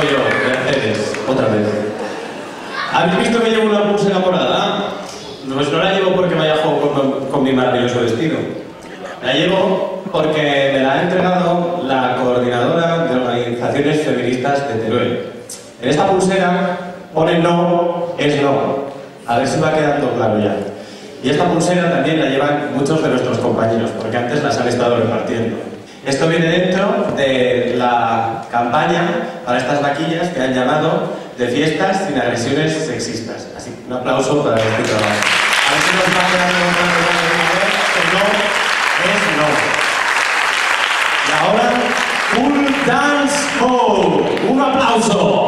soy yo, Mercedes, otra vez. ¿Habéis visto que llevo una pulsera morada? Pues no la llevo porque vaya a juego con, con mi maravilloso vestido. La llevo porque me la ha entregado la coordinadora de organizaciones feministas de Teruel. En esta pulsera pone no, es no. A ver si va quedando claro ya. Y esta pulsera también la llevan muchos de nuestros compañeros, porque antes las han estado repartiendo. Esto viene dentro de la campaña para estas vaquillas que han llamado de fiestas sin agresiones sexistas. Así un aplauso para este trabajo. A ver si nos va quedando ya de una vez que no es no. Y ahora, Full Dance Hall. Un aplauso.